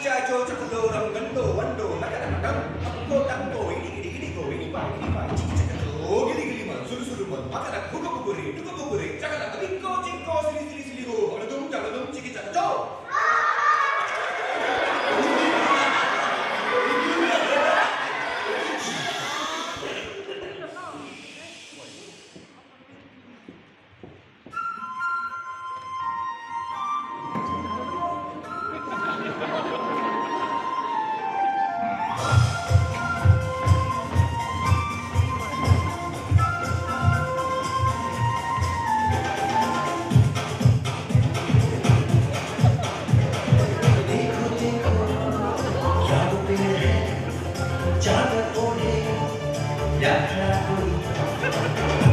chicago chocolate ram gando wando nakada nakam akko takko ini gidi gidi go ini pa ini pa chik chik to gidi gidi man suru suru man makada kuku kuku ri kuku Jangan kuning, jangan.